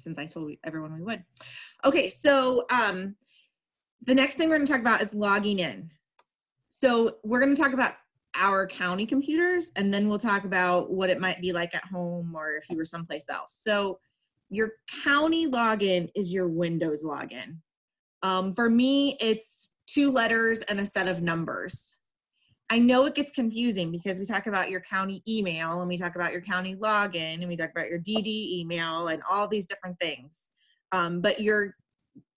since I told everyone we would. Okay, so um, the next thing we're going to talk about is logging in. So we're going to talk about our county computers, and then we'll talk about what it might be like at home or if you were someplace else. So your county login is your Windows login. Um, for me, it's two letters and a set of numbers. I know it gets confusing because we talk about your county email and we talk about your county login and we talk about your DD email and all these different things. Um, but you're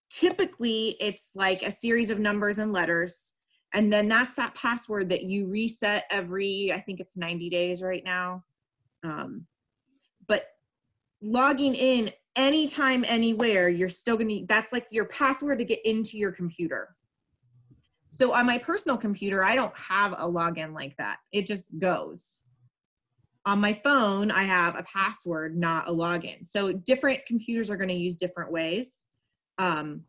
typically it's like a series of numbers and letters. And then that's that password that you reset every i think it's 90 days right now. Um, but logging in anytime anywhere you're still gonna that's like your password to get into your computer so on my personal computer, I don't have a login like that. It just goes. On my phone, I have a password, not a login. So different computers are going to use different ways. Um,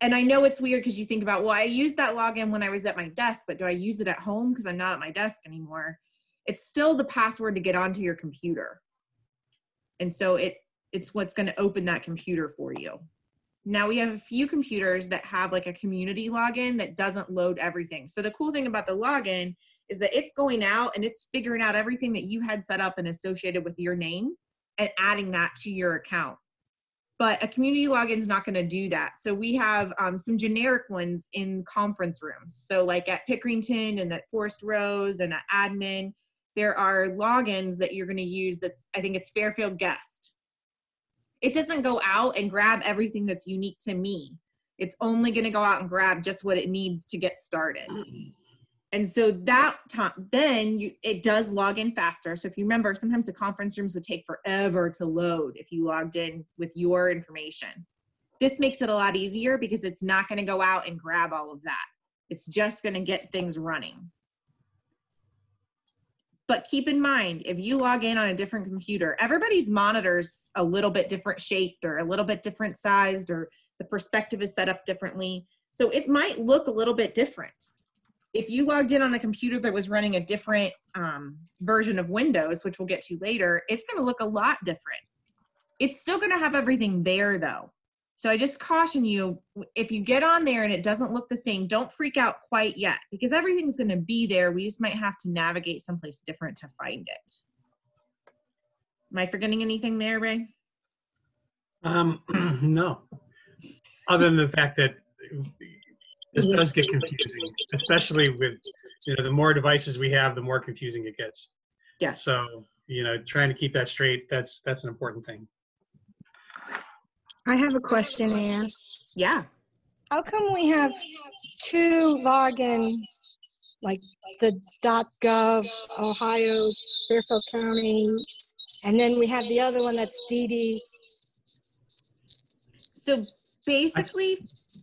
and I know it's weird because you think about, well, I used that login when I was at my desk, but do I use it at home because I'm not at my desk anymore? It's still the password to get onto your computer. And so it it's what's going to open that computer for you. Now we have a few computers that have like a community login that doesn't load everything. So the cool thing about the login is that it's going out and it's figuring out everything that you had set up and associated with your name and adding that to your account. But a community login is not going to do that. So we have um, some generic ones in conference rooms. So like at Pickerington and at Forest Rose and at admin, there are logins that you're going to use. That's I think it's Fairfield Guest it doesn't go out and grab everything that's unique to me. It's only going to go out and grab just what it needs to get started. And so that time, then you, it does log in faster. So if you remember, sometimes the conference rooms would take forever to load if you logged in with your information. This makes it a lot easier because it's not going to go out and grab all of that. It's just going to get things running. But keep in mind, if you log in on a different computer, everybody's monitor's a little bit different shaped or a little bit different sized or the perspective is set up differently. So it might look a little bit different. If you logged in on a computer that was running a different um, version of Windows, which we'll get to later, it's going to look a lot different. It's still going to have everything there though. So I just caution you if you get on there and it doesn't look the same, don't freak out quite yet because everything's going to be there. We just might have to navigate someplace different to find it. Am I forgetting anything there, Ray? Um, no. Other than the fact that this does get confusing, especially with you know the more devices we have, the more confusing it gets. Yes. So you know, trying to keep that straight that's that's an important thing. I have a question, Ann. Yeah. How come we have two login, like the dot .gov, Ohio, Fairfield County, and then we have the other one that's DD? So basically,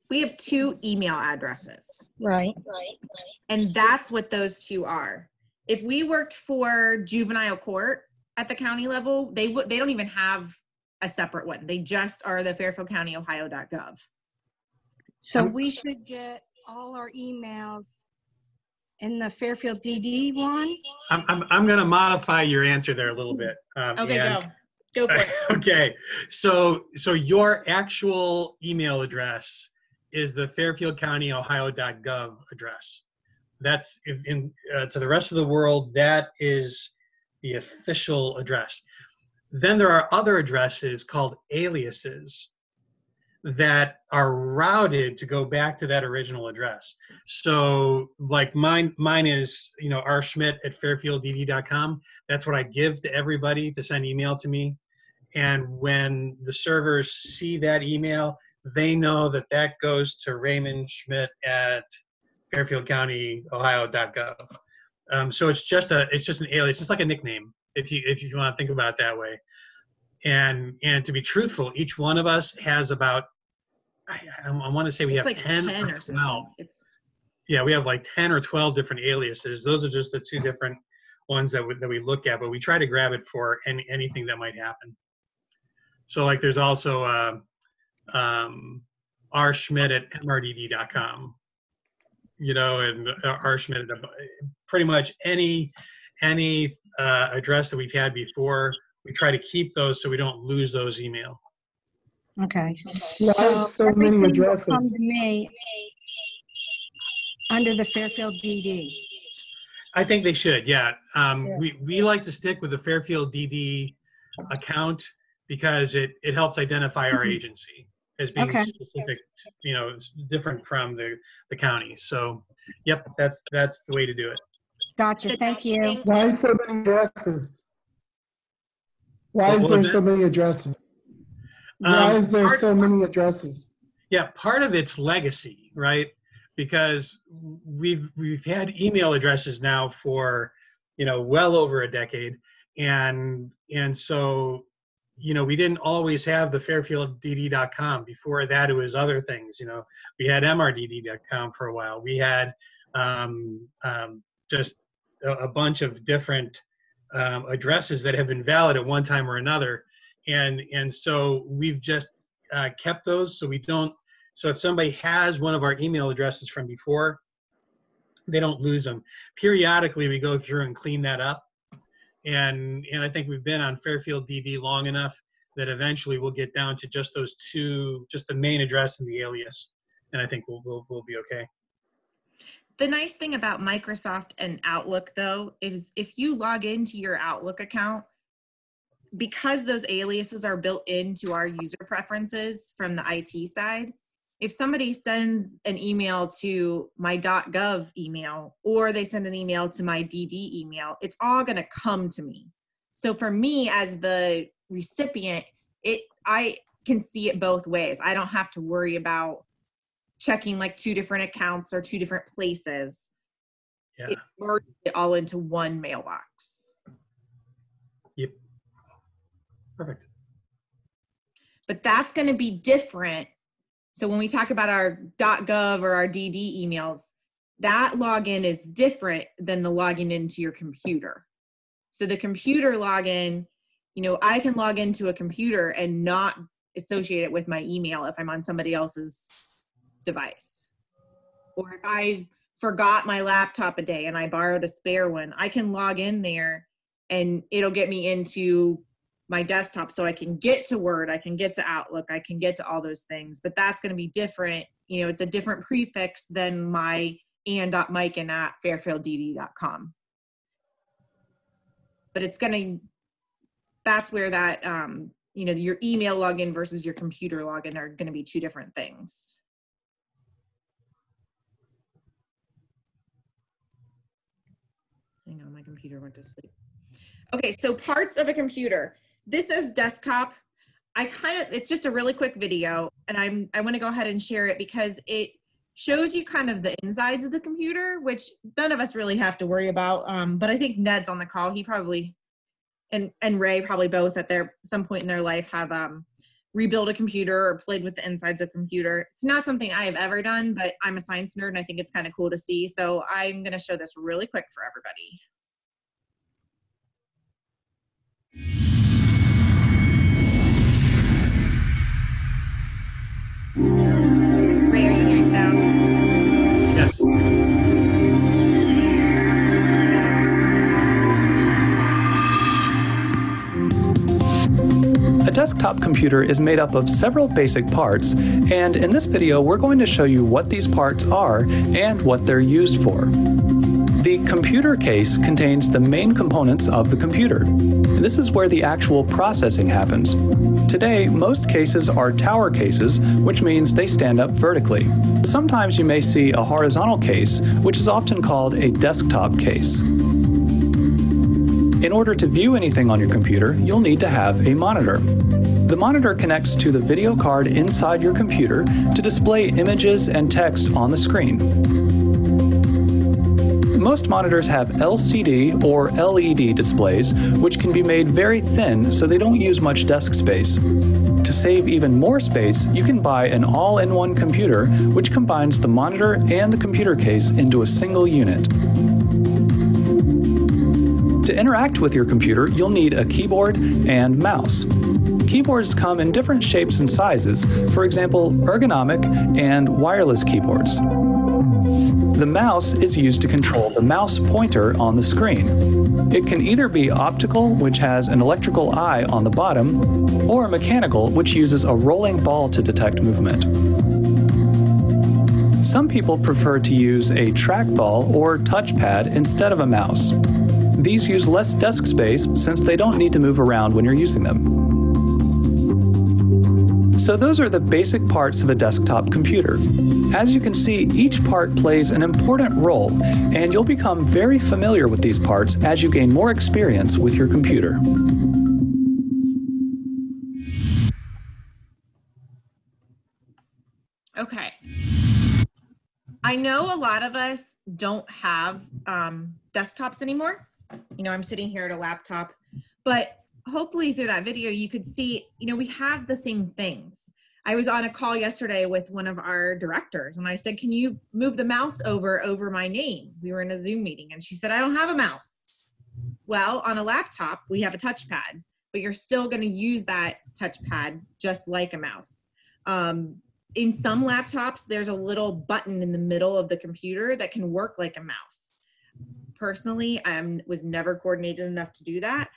we have two email addresses, Right. and that's what those two are. If we worked for juvenile court at the county level, they would they don't even have a separate one. They just are the Fairfield County Ohio.gov. So we should get all our emails in the Fairfield DD one? I'm I'm I'm going to modify your answer there a little bit. Um, Okay, and- go. Go for it. okay, so so your actual email address is the Fairfield County Ohio.gov address. That's in, in uh, to the rest of the world. That is the official address. Then there are other addresses called aliases that are routed to go back to that original address. So like mine mine is, you know, rschmidt at fairfielddd.com. That's what I give to everybody to send email to me. And when the servers see that email, they know that that goes to Raymond Schmidt at Fairfield County, Ohio.gov. Um, so it's just a it's just an alias. It's like a nickname if you if you want to think about it that way. And and to be truthful, each one of us has about I, I, I want to say we It's have like 10, 10 or or 12. something. It's Yeah, we have like 10 or 12 different aliases. Those are just the two different ones that we, that we look at, but we try to grab it for any, anything that might happen. So like there's also uh, um, R Schmidt at mrdd.com, you know, and R Schmidt at pretty much any any uh, address that we've had before. We try to keep those so we don't lose those email. Okay. Why so many everything will addresses? Come to me under the Fairfield DD. I think they should, yeah. Um, Yeah. we, we like to stick with the Fairfield DD account because it, it helps identify our Mhm. agency as being Okay. specific, you know, s- different from the, the county. So, yep, that's, that's the way to do it. Gotcha, The thank nice you. thing- Why so many addresses? Why is What there was so many addresses? Why Um, is there part- so many addresses? Yeah, part of it's legacy, right? Because we've we've had email addresses now for, you know, well over a decade, and and so, you know, we didn't always have the FairfieldDD.com. Before that, it was other things. You know, we had MRDD.com for a while. We had um, um, just a, bunch of different um, addresses that have been valid at one time or another, and and so we've just uh, kept those. So we don't so if somebody has one of our email addresses from before they don't lose them. Periodically we go through and clean that up. And and i think we've been on fairfield dd long enough that eventually we'll get down to just those two just the main address and the alias. And i think we'll we'll, we'll be okay The nice thing about Microsoft and Outlook, though, is if you log into your Outlook account, because those aliases are built into our user preferences from the IT side, if somebody sends an email to my .gov email or they send an email to my DD email, it's all going to come to me. So for me as the recipient, it I can see it both ways. I don't have to worry about checking like two different accounts or two different places. yeah It merges it all into one mailbox. yep perfect But that's going to be different. So when we talk about our .gov or our DD emails, that login is different than the logging into your computer. So the computer login, you know, I can log into a computer and not associate it with my email if I'm on somebody else's device. Or if I forgot my laptop a day and I borrowed a spare one, I can log in there and it'll get me into my desktop so I can get to Word, I can get to Outlook, I can get to all those things. But that's going to be different. You know, it's a different prefix than my and.miken at fairfielddd.com. But it's going to, that's where that, um, you know, your email login versus your computer login are going to be two different things. I know my computer went to sleep. Okay, so parts of a computer. This is desktop. I kind of it's just a really quick video and I'm I want to go ahead and share it because it shows you kind of the insides of the computer, which none of us really have to worry about. Um, but I think Ned's on the call. He probably and and Ray probably both at their some point in their life have um rebuilt a computer or played with the insides of a computer. It's not something I have ever done, but I'm a science nerd and I think it's kind of cool to see. So I'm gonna show this really quick for everybody. Ray, are you yes desktop computer is made up of several basic parts, and in this video we're going to show you what these parts are and what they're used for. The computer case contains the main components of the computer. This is where the actual processing happens. Today, most cases are tower cases, which means they stand up vertically. Sometimes you may see a horizontal case, which is often called a desktop case. In order to view anything on your computer, you'll need to have a monitor. The monitor connects to the video card inside your computer to display images and text on the screen. Most monitors have LCD or LED displays, which can be made very thin so they don't use much desk space. To save even more space, you can buy an all in one computer, which combines the monitor and the computer case into a single unit. To interact with your computer, you'll need a keyboard and mouse. Keyboards come in different shapes and sizes, for example, ergonomic and wireless keyboards. The mouse is used to control the mouse pointer on the screen. It can either be optical, which has an electrical eye on the bottom, or mechanical, which uses a rolling ball to detect movement. Some people prefer to use a trackball or touchpad instead of a mouse. These use less desk space since they don't need to move around when you're using them. So those are the basic parts of a desktop computer. As you can see, each part plays an important role, and you'll become very familiar with these parts as you gain more experience with your computer. Okay. I know a lot of us don't have um, desktops anymore. You know, I'm sitting here at a laptop, but hopefully through that video, you could see, you know, we have the same things. I was on a call yesterday with one of our directors and I said, Can you move the mouse over over my name? We were in a Zoom meeting and she said, I don't have a mouse. Well, on a laptop, we have a touchpad, but you're still going to use that touchpad just like a mouse. Um, in some laptops, there's a little button in the middle of the computer that can work like a mouse. Personally, I was never coordinated enough to do that,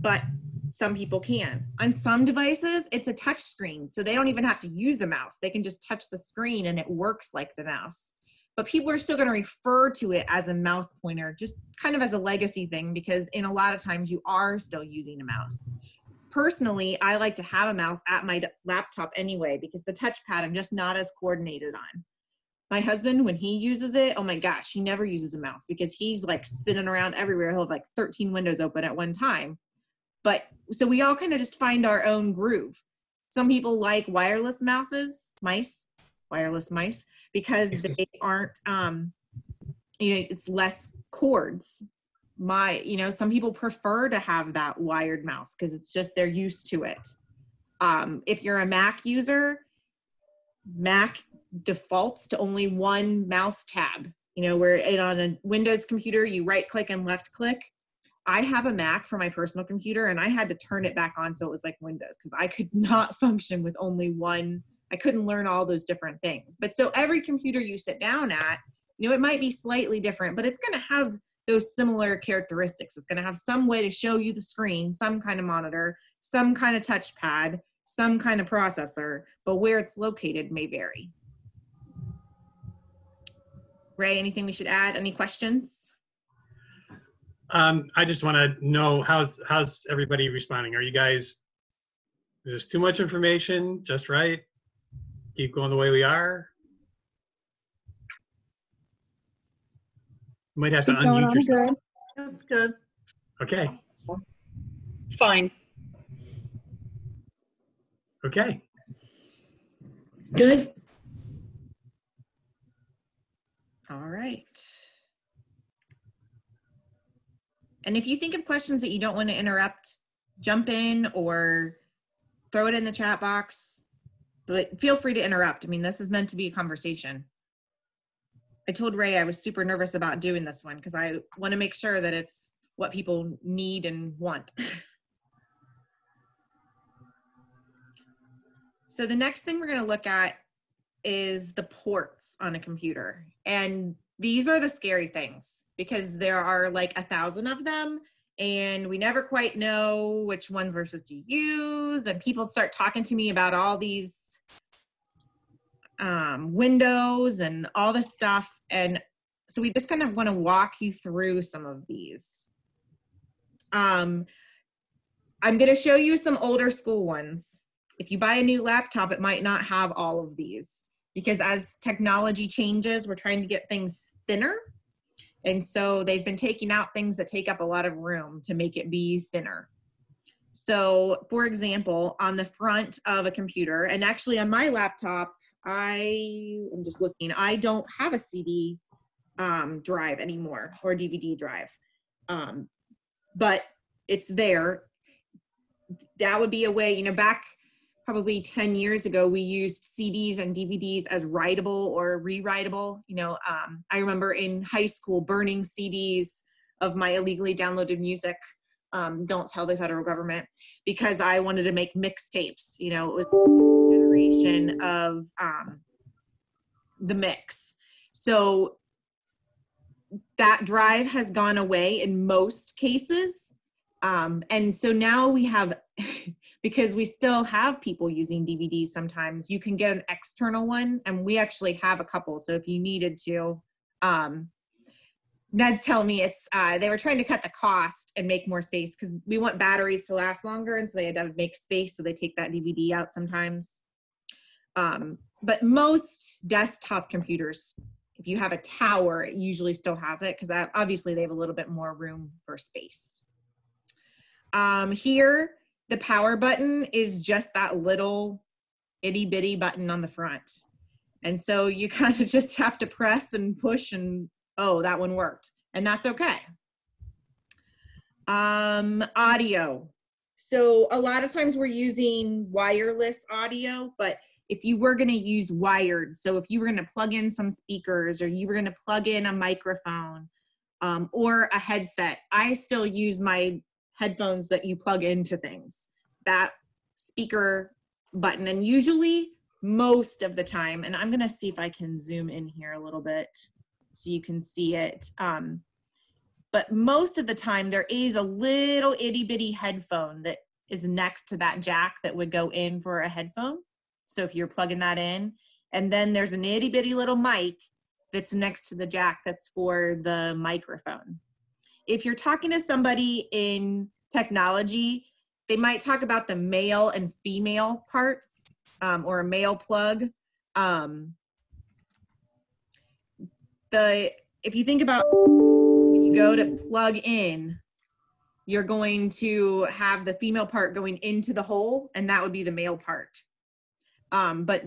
but some people can. On some devices, it's a touch screen, so they don't even have to use a mouse. They can just touch the screen and it works like the mouse. But people are still going to refer to it as a mouse pointer, just kind of as a legacy thing, because in a lot of times you are still using a mouse. Personally, I like to have a mouse at my laptop anyway, because the touchpad I'm just not as coordinated on. My husband, when he uses it, oh my gosh, he never uses a mouse because he's like spinning around everywhere. He'll have like 13 windows open at one time but so we all kind of just find our own groove. Some people like wireless mouses, mice, wireless mice, because they aren't, um, you know, it's less cords. My, you know, some people prefer to have that wired mouse because it's just they're used to it. Um, if you're a Mac user, Mac defaults to only one mouse tab. You know, where on a Windows computer, you right click and left click I have a Mac for my personal computer and I had to turn it back on so it was like Windows because I could not function with only one. I couldn't learn all those different things. But so every computer you sit down at, you know, it might be slightly different, but it's going to have those similar characteristics. It's going to have some way to show you the screen, some kind of monitor, some kind of touchpad, some kind of processor, but where it's located may vary. Ray, anything we should add? Any questions? Um, I just want to know how's how's everybody responding? Are you guys? Is this too much information? Just right? Keep going the way we are. Might have Keep to unmute yourself. good. That's good. Okay. Fine. Okay. Good. All right. And if you think of questions that you don't want to interrupt, jump in or throw it in the chat box. But feel free to interrupt. I mean, this is meant to be a conversation. I told Ray I was super nervous about doing this one because I want to make sure that it's what people need and want. so the next thing we're going to look at is the ports on a computer. And these are the scary things because there are like a thousand of them and we never quite know which ones we're supposed to use. And people start talking to me about all these um, windows and all this stuff. And so we just kind of want to walk you through some of these. Um, i'm going to show you some older school ones. If you buy a new laptop it might not have all of these because as technology changes we're trying to get things thinner and so they've been taking out things that take up a lot of room to make it be thinner. So for example, on the front of a computer, and actually on my laptop, I am just looking, I don't have a CD um, drive anymore or DVD drive. Um, but it's there. That would be a way, you know, back probably 10 years ago, we used CDs and DVDs as writable or rewritable. You know, um, I remember in high school burning CDs of my illegally downloaded music. Um, don't tell the federal government because I wanted to make mixtapes. You know, it was a generation of um, the mix. So that drive has gone away in most cases. Um, and so now we have, because we still have people using DVDs sometimes, you can get an external one, and we actually have a couple. So if you needed to, um, Ned's telling me it's uh, they were trying to cut the cost and make more space because we want batteries to last longer, and so they had to make space. So they take that DVD out sometimes. Um, but most desktop computers, if you have a tower, it usually still has it because obviously they have a little bit more room for space. Um, here, the power button is just that little itty bitty button on the front. And so you kind of just have to press and push and oh, that one worked. And that's okay. Um, audio. So a lot of times we're using wireless audio, but if you were going to use wired, so if you were going to plug in some speakers or you were going to plug in a microphone um, or a headset, I still use my headphones that you plug into things. That speaker button, and usually most of the time, and I'm going to see if I can zoom in here a little bit so you can see it. Um, but most of the time, there is a little itty bitty headphone that is next to that jack that would go in for a headphone. So if you're plugging that in, and then there's an itty bitty little mic that's next to the jack that's for the microphone. If you're talking to somebody in technology, they might talk about the male and female parts um, or a male plug. Um, the if you think about when you go to plug in, you're going to have the female part going into the hole, and that would be the male part. Um, but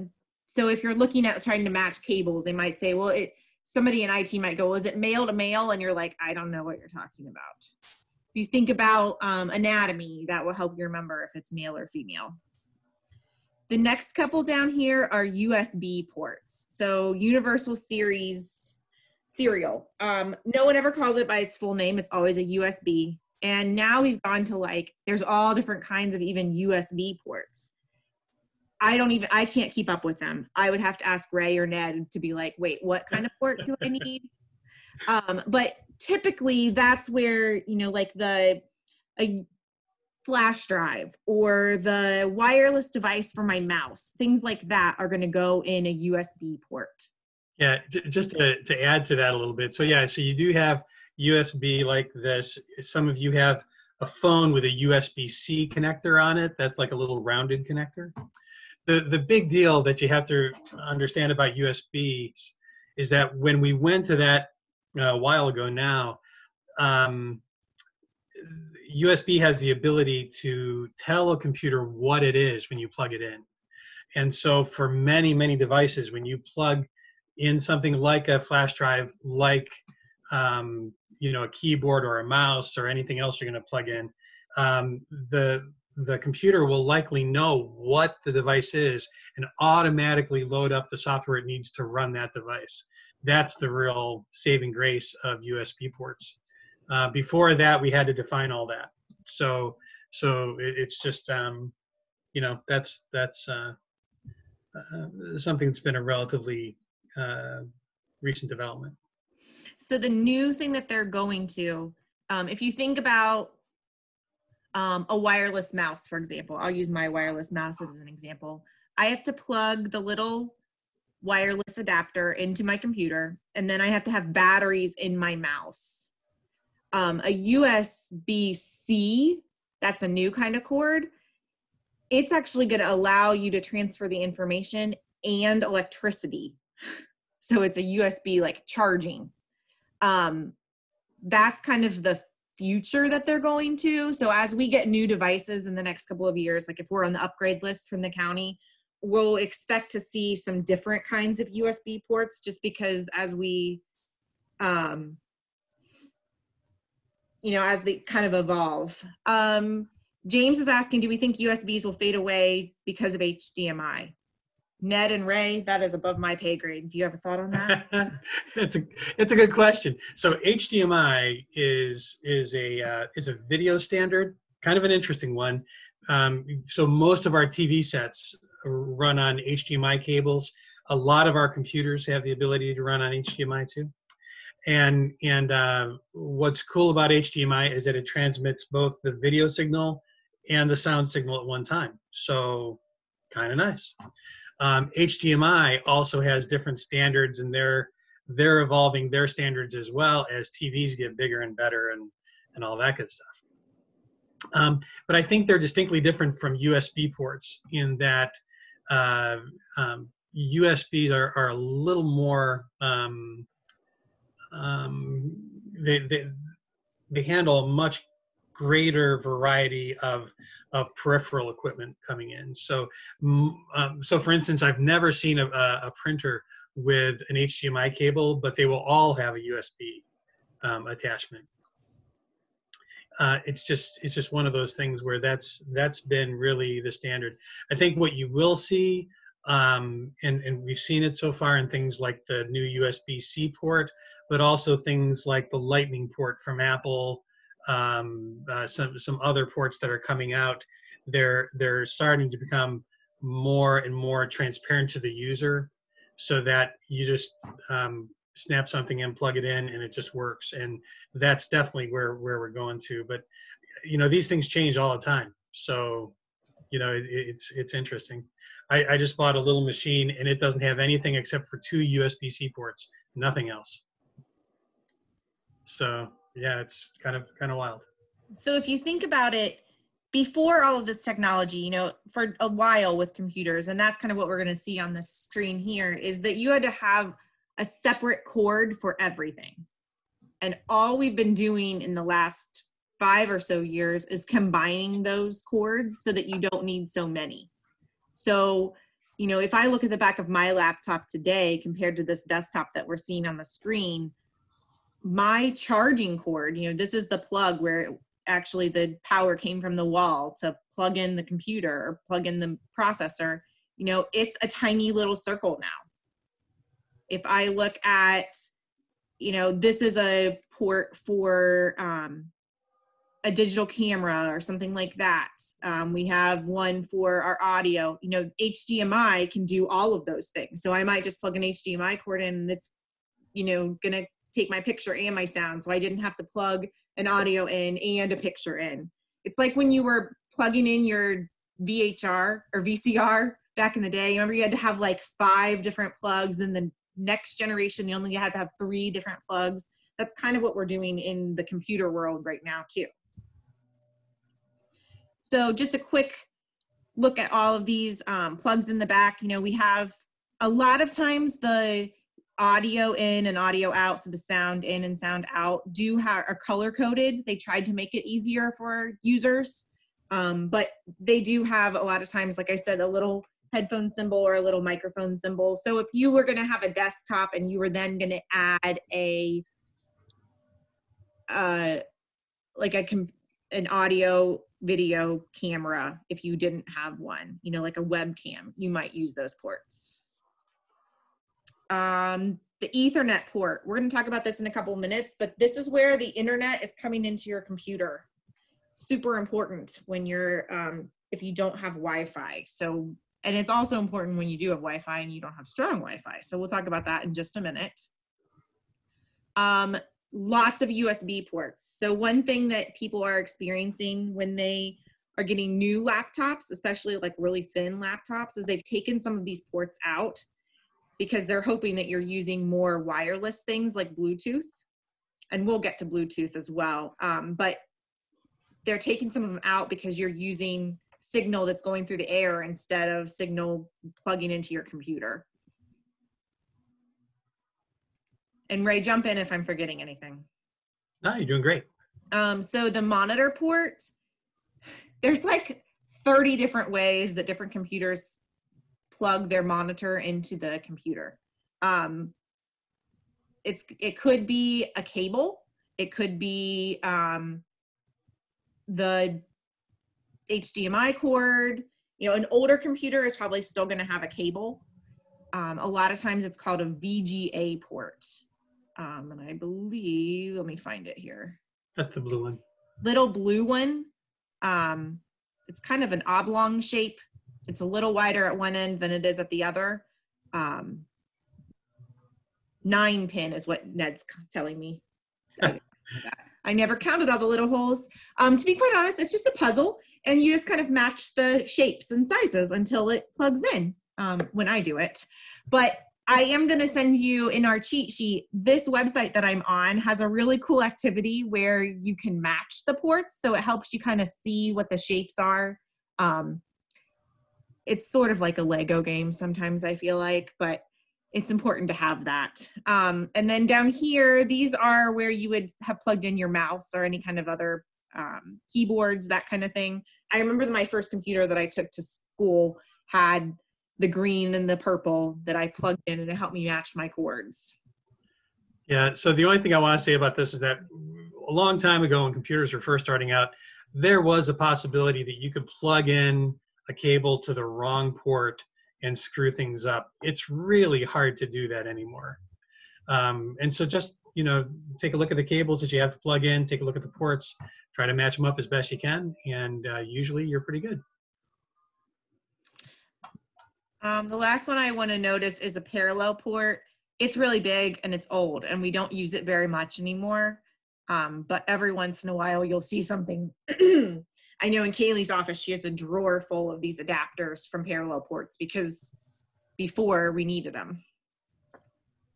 so if you're looking at trying to match cables, they might say, well, it somebody in IT might go, is it male to male? And you're like, I don't know what you're talking about. If you think about um, anatomy, that will help you remember if it's male or female. The next couple down here are USB ports. So universal series serial. Um, no one ever calls it by its full name. It's always a USB. And now we've gone to like, there's all different kinds of even USB ports. I don't even I can't keep up with them. I would have to ask Ray or Ned to be like, wait, what kind of port do I need? Um, but typically that's where, you know, like the a flash drive or the wireless device for my mouse, things like that are going to go in a USB port. Yeah, just to, to add to that a little bit. So yeah, so you do have USB like this. Some of you have a phone with a USB-C connector on it. That's like a little rounded connector the, the big deal that you have to understand about USB is that when we went to that uh, a while ago now, um, USB has the ability to tell a computer what it is when you plug it in. And so for many, many devices, when you plug in something like a flash drive, like um, you know, a keyboard or a mouse or anything else you're going to plug in, um, the the computer will likely know what the device is and automatically load up the software it needs to run that device. That's the real saving grace of USB ports. Uh, before that, we had to define all that. So, so it, it's just, um, you know, that's that's uh, uh, something that's been a relatively uh, recent development. So the new thing that they're going to, um, if you think about um, a wireless mouse, for example. I'll use my wireless mouse as an example. I have to plug the little wireless adapter into my computer, and then I have to have batteries in my mouse. Um, a USB C, that's a new kind of cord. It's actually going to allow you to transfer the information and electricity. So it's a USB like charging. Um, that's kind of the future that they're going to. So as we get new devices in the next couple of years, like if we're on the upgrade list from the county, we'll expect to see some different kinds of USB ports just because as we um you know, as they kind of evolve. Um James is asking, do we think USBs will fade away because of HDMI? Ned and Ray, that is above my pay grade. Do you have a thought on that? it's a it's a good question. So HDMI is is a uh, is a video standard, kind of an interesting one. Um, so most of our TV sets run on HDMI cables. a lot of our computers have the ability to run on HDMI too. And and uh, what's cool about HDMI is that it transmits both the video signal and the sound signal at one time. So kind of nice. Um, HDMI also has different standards, and they're they're evolving their standards as well as TVs get bigger and better and and all that good stuff. Um, but I think they're distinctly different from USB ports in that uh, um, USBs are, are a little more um, um, they, they they handle much greater variety of of peripheral equipment coming in. So um, so for instance, I've never seen a, a, printer with an HDMI cable, but they will all have a USB um, attachment. Uh, it's just it's just one of those things where that's that's been really the standard. I think what you will see, um, and and we've seen it so far in things like the new USB-C port, but also things like the Lightning port from Apple, um, uh, some some other ports that are coming out. They're they're starting to become more and more transparent to the user, so that you just um, snap something in, plug it in, and it just works. And that's definitely where where we're going to. But you know, these things change all the time, so you know, it, it's it's interesting. I, I just bought a little machine, and it doesn't have anything except for two USB-C ports, nothing else. So yeah, it's kind of kind of wild. So if you think about it, before all of this technology, you know, for a while with computers, and that's kind of what we're going to see on the screen here, is that you had to have a separate cord for everything. And all we've been doing in the last five or so years is combining those cords so that you don't need so many. So, you know, if I look at the back of my laptop today compared to this desktop that we're seeing on the screen, my charging cord, you know, this is the plug where it, actually the power came from the wall to plug in the computer or plug in the processor, you know, it's a tiny little circle now. If I look at, you know, this is a port for um, a digital camera or something like that. Um, we have one for our audio. You know, HDMI can do all of those things. So I might just plug an HDMI cord in and it's, you know, gonna take my picture and my sound. So I didn't have to plug an audio in and a picture in. It's like when you were plugging in your VHR or VCR back in the day. Remember, you had to have like five different plugs. And the next generation, you only had to have three different plugs. That's kind of what we're doing in the computer world right now, too. So, just a quick look at all of these um, plugs in the back. You know, we have a lot of times the audio in and audio out, so the sound in and sound out, do have are color coded. They tried to make it easier for users, um, but they do have a lot of times, like I said, a little headphone symbol or a little microphone symbol. So if you were going to have a desktop and you were then going to add a uh, like a com- an audio video camera if you didn't have one, you know, like a webcam, you might use those ports um, the ethernet port. We're going to talk about this in a couple of minutes but this is where the internet is coming into your computer. Super important when you're um, if you don't have wi-fi. So and it's also important when you do have wi-fi and you don't have strong wi-fi. So we'll talk about that in just a minute. Um, lots of usb ports. So one thing that people are experiencing when they are getting new laptops especially like really thin laptops is they've taken some of these ports out because they're hoping that you're using more wireless things like Bluetooth. And we'll get to Bluetooth as well. Um, but they're taking some of them out because you're using signal that's going through the air instead of signal plugging into your computer. And Ray, jump in if I'm forgetting anything. No, you're doing great. Um, so the monitor port, there's like 30 different ways that different computers plug their monitor into the computer. Um, it's it could be a cable. It could be um, the HDMI cord. You know, an older computer is probably still going to have a cable. Um, a lot of times it's called a VGA port. Um, and I believe, let me find it here. That's the blue one. Little blue one. Um, it's kind of an oblong shape it's a little wider at one end than it is at the other. um, nine pin is what Ned's telling me. I, never counted all the little holes. Um, to be quite honest, it's just a puzzle, and you just kind of match the shapes and sizes until it plugs in um, when I do it. But I am going to send you in our cheat sheet. This website that I'm on has a really cool activity where you can match the ports. So it helps you kind of see what the shapes are. Um, it's sort of like a Lego game sometimes, I feel like, but it's important to have that. Um, and then down here, these are where you would have plugged in your mouse or any kind of other um, keyboards, that kind of thing. I remember my first computer that I took to school had the green and the purple that I plugged in and it helped me match my cords. Yeah, so the only thing I want to say about this is that a long time ago when computers were first starting out, there was a possibility that you could plug in a cable to the wrong port and screw things up. It's really hard to do that anymore. Um, and so just, you know, take a look at the cables that you have to plug in, take a look at the ports, try to match them up as best you can, and uh, usually you're pretty good. Um, the last one I want to notice is a parallel port. It's really big and it's old and we don't use it very much anymore. Um, but every once in a while you'll see something. I know in Kaylee's office, she has a drawer full of these adapters from parallel ports because before we needed them.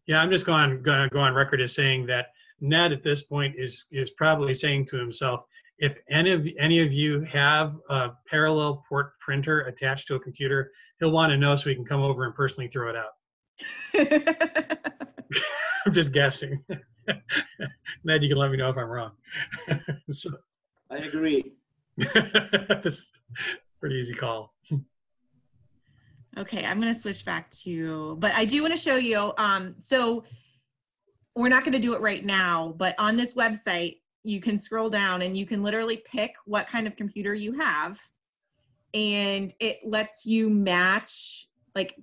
Yeah, I'm just going going go on record as saying that Ned at this point is is probably saying to himself, if any of any of you have a parallel port printer attached to a computer, he'll want to know so he can come over and personally throw it out. I'm just guessing. Ned, you can let me know if I'm wrong. so, I agree. that's a pretty easy call. Okay, I'm gonna switch back to, but I do want to show you. Um, so we're not gonna do it right now, but on this website, you can scroll down and you can literally pick what kind of computer you have, and it lets you match. Like,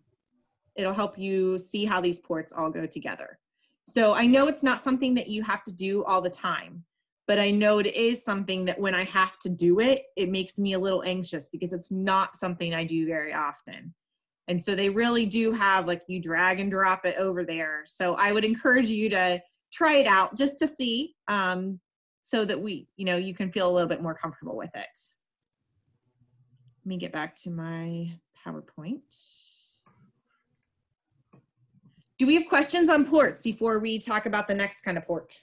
it'll help you see how these ports all go together. So I know it's not something that you have to do all the time, but I know it is something that when I have to do it, it makes me a little anxious because it's not something I do very often. And so they really do have like you drag and drop it over there. So I would encourage you to try it out just to see um, so that we, you know, you can feel a little bit more comfortable with it. Let me get back to my PowerPoint. Do we have questions on ports before we talk about the next kind of port?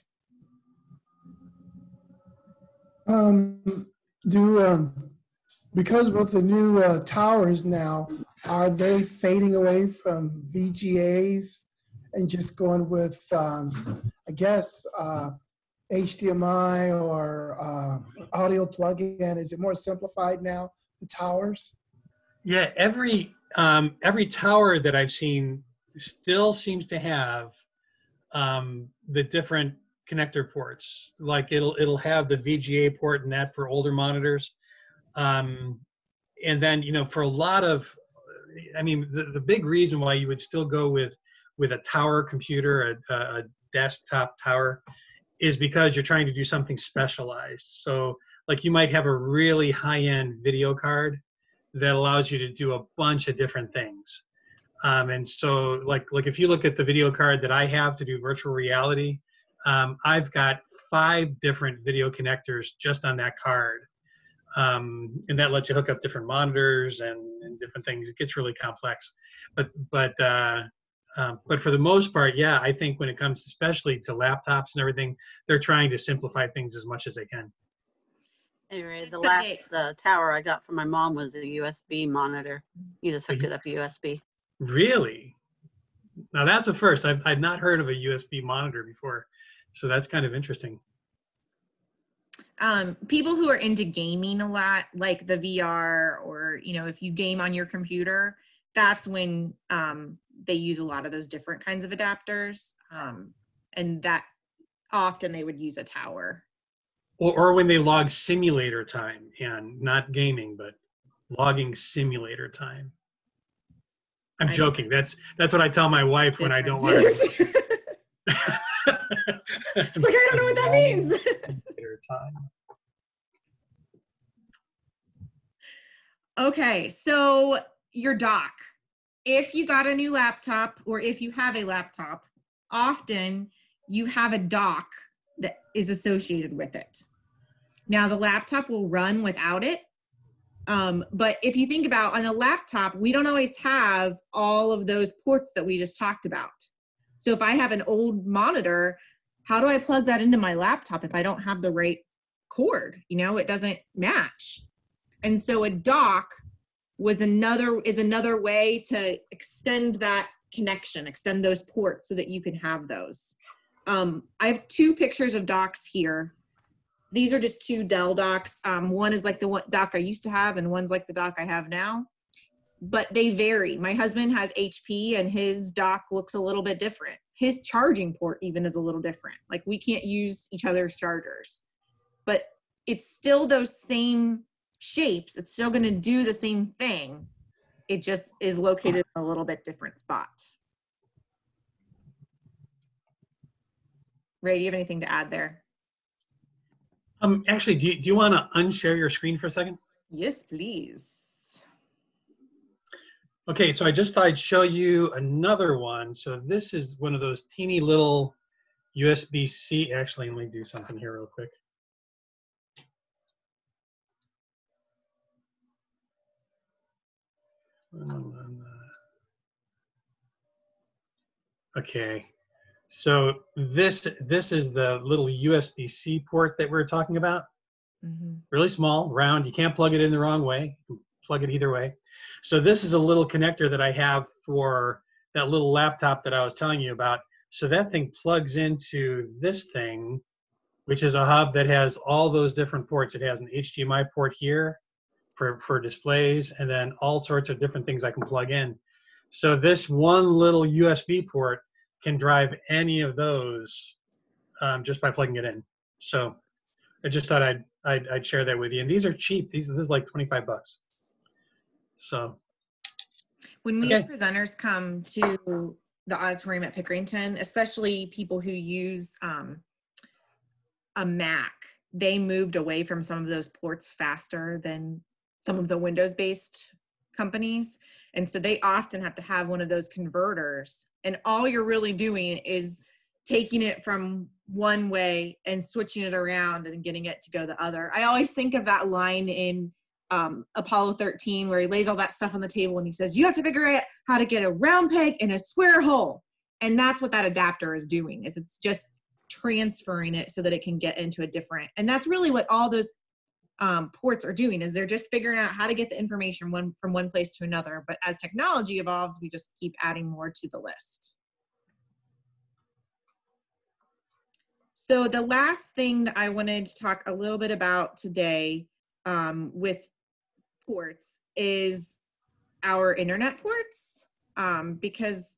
Um, do, um, because with the new uh, towers now, are they fading away from VGAs and just going with, um, I guess, uh, HDMI or uh, audio plug-in? Is it more simplified now, the towers? Yeah, every um, every tower that I've seen still seems to have um, the different connector ports. Like it'll it'll have the VGA port and that for older monitors, um, and then you know for a lot of, I mean the, the big reason why you would still go with with a tower computer, a, a desktop tower, is because you're trying to do something specialized. So like you might have a really high end video card that allows you to do a bunch of different things. Um, and so like like if you look at the video card that I have to do virtual reality, um, I've got five different video connectors just on that card. Um, and that lets you hook up different monitors and, and different things. It gets really complex, but but uh, um, but for the most part, yeah, I think when it comes especially to laptops and everything, they're trying to simplify things as much as they can. Anyway, the last the tower I got from my mom was a USB monitor. You just hooked it up USB. Really? Now that's a first. I've, I've not heard of a USB monitor before. So that's kind of interesting. um, people who are into gaming a lot, like the VR, or you know, if you game on your computer, that's when um, they use a lot of those different kinds of adapters, um, and that often they would use a tower. Or, or when they log simulator time and not gaming, but logging simulator time. I'm I- joking. That's that's what I tell my wife when I don't want to. It's like I don't know what that means. Okay, so your dock. if you got a new laptop or if you have a laptop, often you have a dock that is associated with it. Now, the laptop will run without it. Um, but if you think about on a laptop, we don't always have all of those ports that we just talked about. So if I have an old monitor, how do I plug that into my laptop if I don't have the right cord? You know, it doesn't match. And so a dock was another is another way to extend that connection, extend those ports so that you can have those. Um, I have two pictures of docks here. These are just two Dell docks. Um, one is like the one dock I used to have, and one's like the dock I have now. But they vary. My husband has HP, and his dock looks a little bit different. His charging port even is a little different. Like we can't use each other's chargers, but it's still those same shapes. It's still going to do the same thing. It just is located in a little bit different spot. Ray, do you have anything to add there? Um, actually, do you, do you want to unshare your screen for a second? Yes, please. Okay, so I just thought I'd show you another one. So this is one of those teeny little USB-C. Actually, let me do something here real quick. Okay, so this this is the little USB-C port that we were talking about. Mhm. Really small, round. You can't plug it in the wrong way. Plug it either way. So this is a little connector that I have for that little laptop that I was telling you about. So that thing plugs into this thing, which is a hub that has all those different ports. It has an HDMI port here for, for displays and then all sorts of different things I can plug in. So this one little USB port can drive any of those um, just by plugging it in. So I just thought I'd, I'd, I'd share that with you. And these are cheap. These this is like 25 bucks. So When we Okay. presenters come to the auditorium at Pickerington, especially people who use um, a Mac, they moved away from some of those ports faster than some of the Windows-based companies. And so they often have to have one of those converters. And all you're really doing is taking it from one way and switching it around and getting it to go the other. I always think of that line in um, Apollo 13 where he lays all that stuff on the table and he says, You have to figure out how to get a round peg in a square hole. And that's what that adapter is doing, is it's just transferring it so that it can get into a different. And that's really what all those um, ports are doing is they're just figuring out how to get the information one from one place to another. But as technology evolves, we just keep adding more to the list. So the last thing that I wanted to talk a little bit about today um, with ports is our internet ports um, because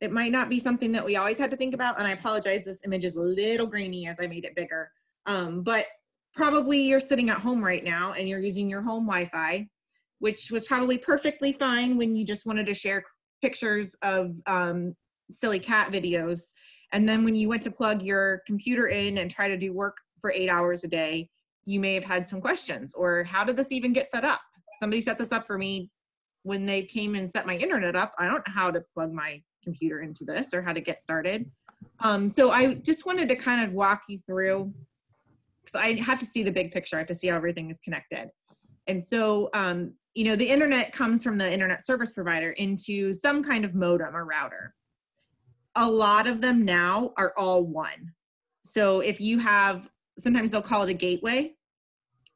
it might not be something that we always had to think about. And I apologize, this image is a little grainy as I made it bigger. Um, but probably you're sitting at home right now and you're using your home Wi-Fi, which was probably perfectly fine when you just wanted to share pictures of um, silly cat videos. And then when you went to plug your computer in and try to do work for eight hours a day, you may have had some questions or how did this even get set up? Somebody set this up for me when they came and set my internet up. I don't know how to plug my computer into this or how to get started. Um, so I just wanted to kind of walk you through because I have to see the big picture. I have to see how everything is connected. And so, um, you know, the internet comes from the internet service provider into some kind of modem or router. A lot of them now are all one. So if you have, sometimes they'll call it a gateway.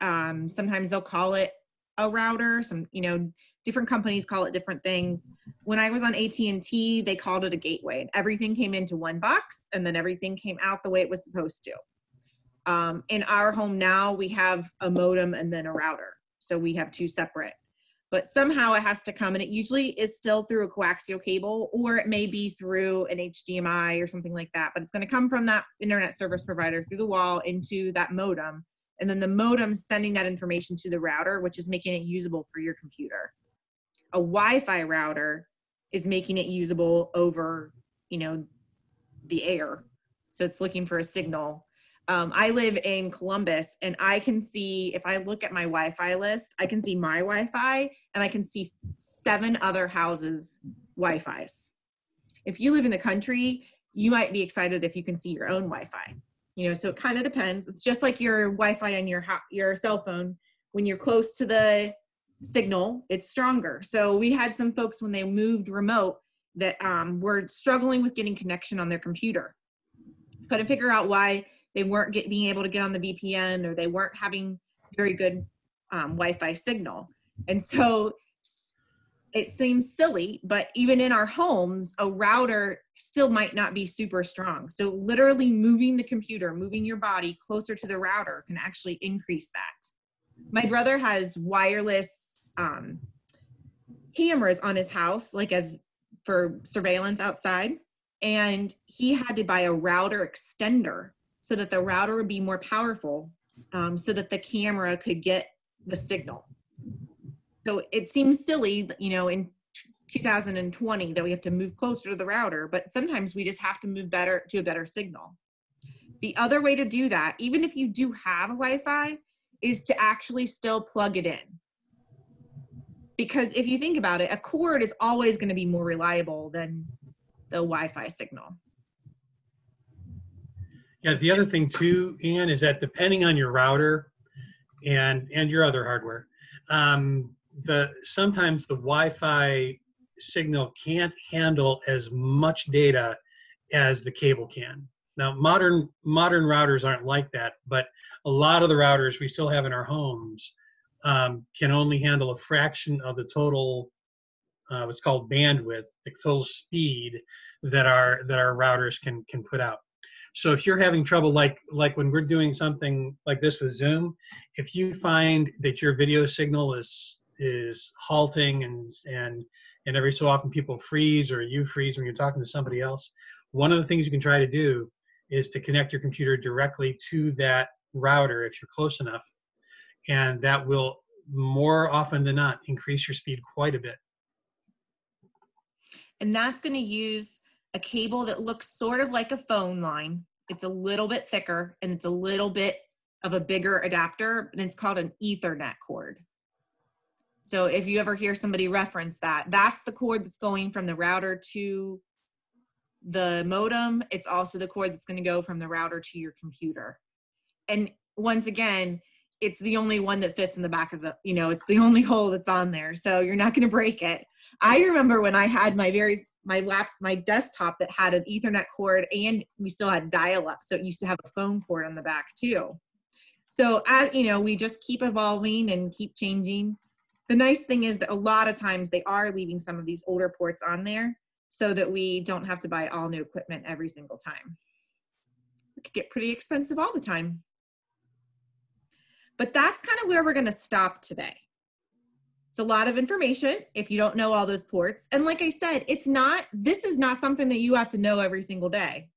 Um, sometimes they'll call it a router. Some, you know, different companies call it different things. When I was on AT&T, they called it a gateway. Everything came into one box and then everything came out the way it was supposed to. Um, in our home now, we have a modem and then a router. So we have two separate. But somehow it has to come, and it usually is still through a coaxial cable, or it may be through an HDMI or something like that. But it's going to come from that internet service provider through the wall into that modem. And then the modem sending that information to the router, which is making it usable for your computer. A Wi Fi router is making it usable over, you know, the air. So it's looking for a signal Um, I live in Columbus and I can see, if I look at my Wi Fi list, I can see my Wi Fi and I can see seven other houses' Wi Fi's. If you live in the country, you might be excited if you can see your own Wi Fi. You know, so it kind of depends. It's just like your Wi Fi on your, your cell phone. When you're close to the signal, it's stronger. So we had some folks when they moved remote that um, were struggling with getting connection on their computer. Couldn't figure out why they weren't get, being able to get on the VPN or they weren't having very good um, Wi-Fi signal. And so it seems silly, but even in our homes, a router still might not be super strong. So literally moving the computer, moving your body closer to the router can actually increase that. My brother has wireless um, cameras on his house, like as for surveillance outside. And he had to buy a router extender so that the router would be more powerful um, so that the camera could get the signal. So it seems silly, you know, in 2020 that we have to move closer to the router, but sometimes we just have to move better to a better signal. The other way to do that, even if you do have a Wi Fi, is to actually still plug it in. Because if you think about it, a cord is always going to be more reliable than the Wi Fi signal. Yeah, the other thing too, Ian, is that depending on your router and and your other hardware, um, the sometimes the Wi-Fi signal can't handle as much data as the cable can. Now, modern modern routers aren't like that, but a lot of the routers we still have in our homes um, can only handle a fraction of the total uh, what's called bandwidth, the total speed that our that our routers can can put out. So if you're having trouble, like like when we're doing something like this with Zoom, if you find that your video signal is is halting and and and every so often people freeze or you freeze when you're talking to somebody else, one of the things you can try to do is to connect your computer directly to that router if you're close enough, and that will more often than not increase your speed quite a bit. And that's going to use a cable that looks sort of like a phone line. It's a little bit thicker and it's a little bit of a bigger adapter, and it's called an Ethernet cord. So if you ever hear somebody reference that, that's the cord that's going from the router to the modem. It's also the cord that's going to go from the router to your computer. And once again, it's the only one that fits in the back of the, you know, it's the only hole that's on there. So you're not going to break it. I remember when I had my very my lap my desktop that had an ethernet cord and we still had dial up so it used to have a phone cord on the back too so as you know we just keep evolving and keep changing the nice thing is that a lot of times they are leaving some of these older ports on there so that we don't have to buy all new equipment every single time it could get pretty expensive all the time but that's kind of where we're going to stop today it's a lot of information if you don't know all those ports. And like I said, it's not, this is not something that you have to know every single day.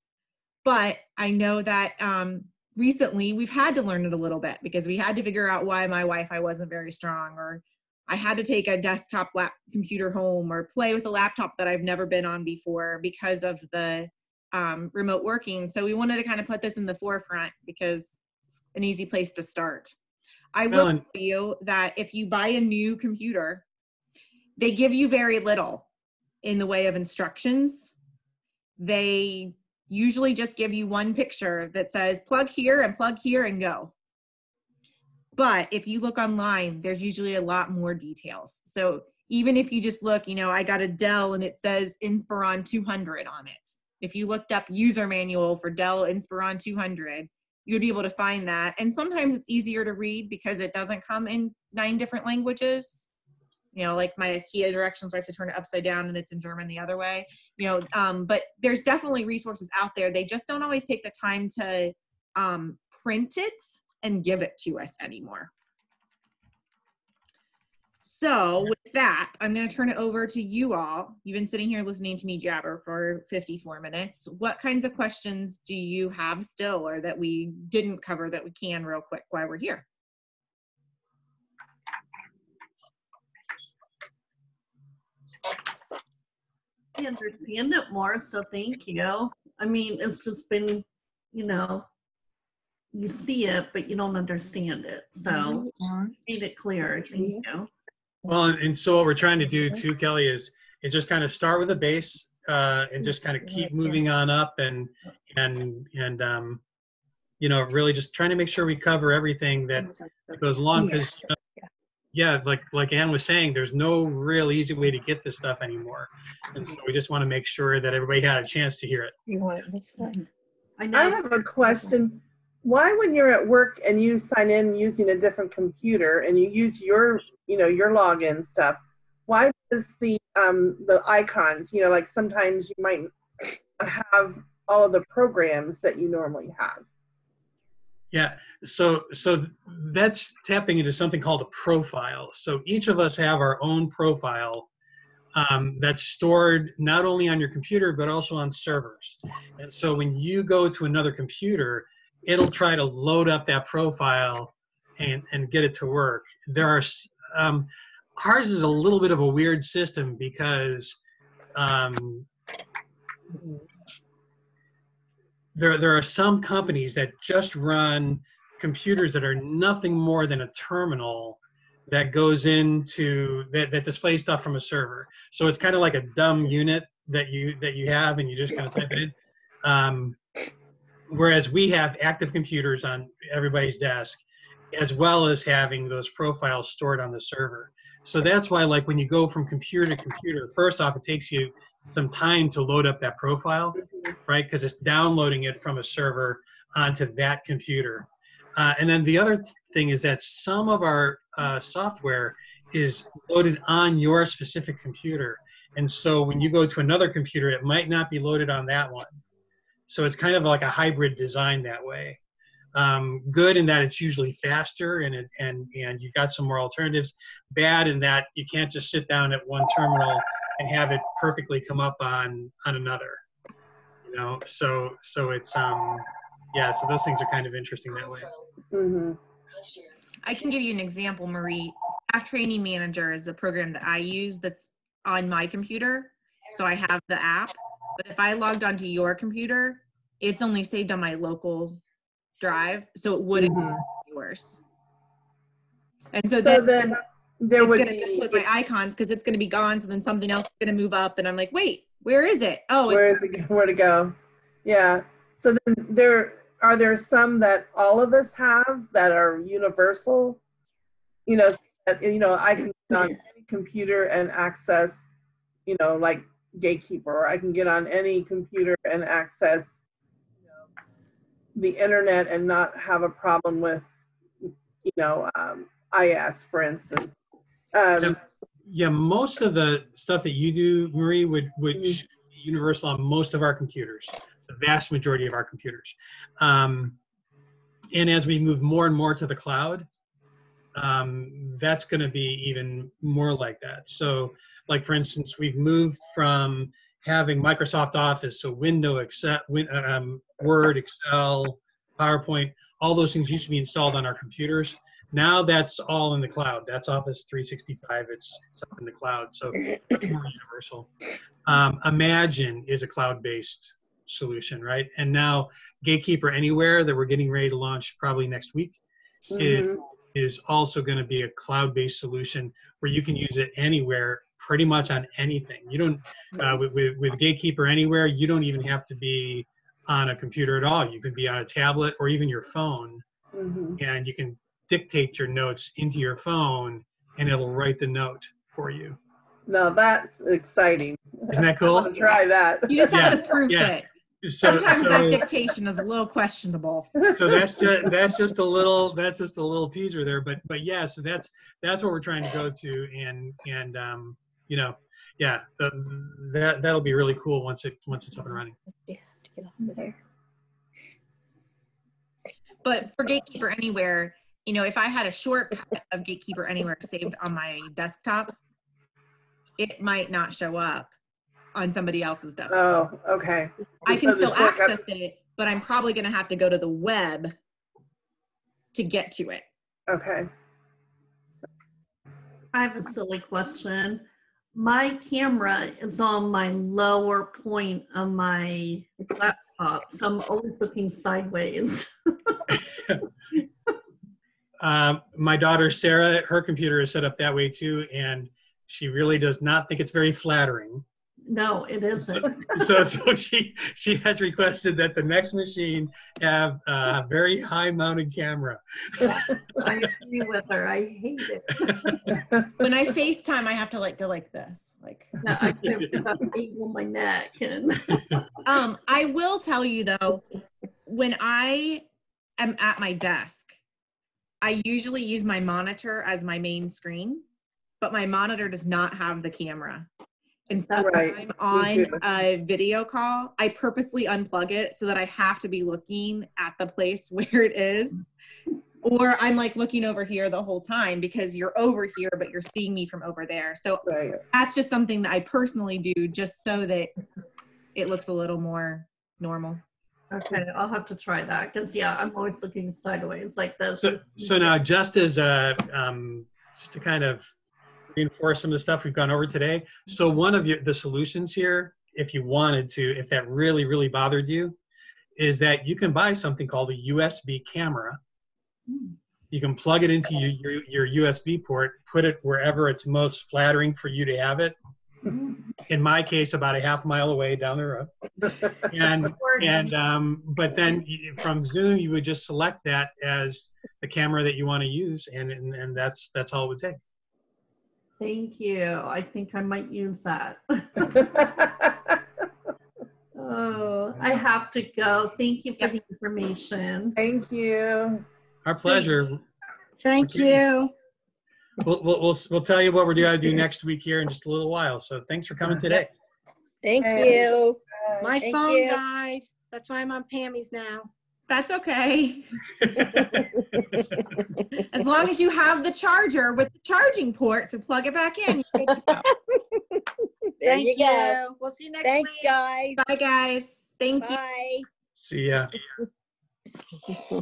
But I know that um, recently we've had to learn it a little bit because we had to figure out why my Wi Fi wasn't very strong, or I had to take a desktop lap computer home or play with a laptop that I've never been on before because of the um, remote working. So we wanted to kind of put this in the forefront because it's an easy place to start. I will Ellen. tell you that if you buy a new computer, they give you very little in the way of instructions. They usually just give you one picture that says plug here and plug here and go. But if you look online, there's usually a lot more details. So even if you just look, you know, I got a Dell and it says Inspiron 200 on it. If you looked up user manual for Dell Inspiron 200, you'd be able to find that. And sometimes it's easier to read because it doesn't come in nine different languages. You know, like my IKEA directions, I have to turn it upside down and it's in German the other way. You know, um, but there's definitely resources out there. They just don't always take the time to um, print it and give it to us anymore. So with that, I'm going to turn it over to you all. You've been sitting here listening to me jabber for 54 minutes. What kinds of questions do you have still or that we didn't cover that we can real quick while we're here? I understand it more, so thank you. I mean, it's just been, you know, you see it, but you don't understand it. So made it clear. Thank you. Well, and, and so what we're trying to do too, Kelly, is is just kind of start with a base uh, and just kind of keep moving on up and and and um, you know really just trying to make sure we cover everything that goes along because yeah, like like Ann was saying, there's no real easy way to get this stuff anymore, and so we just want to make sure that everybody had a chance to hear it. You want this one? I I have a question. Why, when you're at work and you sign in using a different computer and you use your, you know, your login stuff, why does the um the icons, you know, like sometimes you might have all of the programs that you normally have? Yeah, so so that's tapping into something called a profile. So each of us have our own profile um, that's stored not only on your computer but also on servers. And so when you go to another computer, it'll try to load up that profile and and get it to work. There are um, ours is a little bit of a weird system because um, there there are some companies that just run computers that are nothing more than a terminal that goes into that, that displays stuff from a server so it's kind of like a dumb unit that you that you have and you just kind of type it in um, whereas we have active computers on everybody's desk as well as having those profiles stored on the server so that's why like when you go from computer to computer first off it takes you some time to load up that profile right? Because it's downloading it from a server onto that computer. Uh, and then the other thing is that some of our uh, software is loaded on your specific computer. And so when you go to another computer, it might not be loaded on that one. So it's kind of like a hybrid design that way. Um, good in that it's usually faster and it, and and you've got some more alternatives. Bad in that you can't just sit down at one terminal and have it perfectly come up on on another you know so so it's um yeah so those things are kind of interesting that way Mm-hmm. I can give you an example, Marie. Staff Training Manager is a program that I use that's on my computer. So I have the app. But if I logged onto your computer, it's only saved on my local drive. So it wouldn't Mhm. be yours. And so, So then, then there would be, with my icons because it's going to be gone. So then something else is going to move up. And I'm like, wait, where is it? Oh, where is it, where to go? Yeah. So then there, are there some that all of us have that are universal? You know, that, you know, I can on any computer and access, you know, like Gatekeeper, I can get on any computer and access you know, the internet and not have a problem with, you know, um, IS, for instance. Um, Yep. yeah most of the stuff that you do marie would would Mhm. should be universal on most of our computers the vast majority of our computers um, and as we move more and more to the cloud um, that's going to be even more like that so like for instance we've moved from having microsoft office so window excel win, um, word excel powerpoint all those things used to be installed on our computers now that's all in the cloud. That's Office 365. It's, it's up in the cloud, so it's more universal. Um, Imagine is a cloud-based solution, right? And now Gatekeeper Anywhere that we're getting ready to launch probably next week is, mhm. is also going to be a cloud-based solution where you can use it anywhere, pretty much on anything. You don't uh, with, with with Gatekeeper Anywhere, you don't even have to be on a computer at all. You can be on a tablet or even your phone Mhm. and you can dictate your notes into your phone and it'll write the note for you. Now that's exciting. Isn't that I cool? want to try that. you just have Yeah, to proof yeah. it. So, Sometimes that dictation is a little questionable. so that's just that's just a little that's just a little teaser there. But but yeah, so that's that's what we're trying to go to and and um you know yeah the, that that'll be really cool once it once it's up and running. Yeah, to get over there. But for Gatekeeper Anywhere, you know, if I had a shortcut of Gatekeeper Anywhere saved on my desktop, it might not show up on somebody else's desktop. Oh, okay. I can still access it, but I'm probably going to have to go to the web to get to it. Okay. I have a silly question. My camera is on my lower point of my laptop, so I'm always looking sideways. Um, my daughter Sarah, her computer is set up that way too, and she really does not think it's very flattering. No, it isn't. So, so she she has requested that the next machine have a very high mounted camera. I agree with her. I hate it. When I FaceTime, I have to like go like this. Like, Yeah, I can't angle on my neck and um, I will tell you though, when I am at my desk, I usually use my monitor as my main screen, but my monitor does not have the camera. And so Right, I'm on a video call, I purposely unplug it so that I have to be looking at the place where it is. Or I'm like looking over here the whole time because you're over here, but you're seeing me from over there. So Right. that's just something that I personally do just so that it looks a little more normal. okay, I'll have to try that because yeah, I'm always looking sideways like this. So, so now just as a, um, just to kind of reinforce some of the stuff we've gone over today. So one of your, the solutions here, if you wanted to, if that really, really bothered you, is that you can buy something called a USB camera. You can plug it into your, your, your USB port, put it wherever it's most flattering for you to have it. In my case, about a half mile away down the road. And and um, but then from Zoom, you would just select that as the camera that you want to use, and, and and that's that's all it would take. Thank you. I think I might use that. Oh, I have to go. Thank you for the information. Thank you. Our pleasure. Thank you. We'll, we'll we'll we'll tell you what we're going to do next week here in just a little while. So thanks for coming today. Thank you. My Thank phone you. died. That's why I'm on Pammy's now. That's okay. As long as you have the charger with the charging port to plug it back in. you're good to go. There Thank you go. you. We'll see you next Thanks, week. guys. Bye, guys. Thank you. Bye. See ya.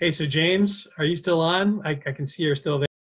Hey, so James, are you still on? I, I can see you're still there.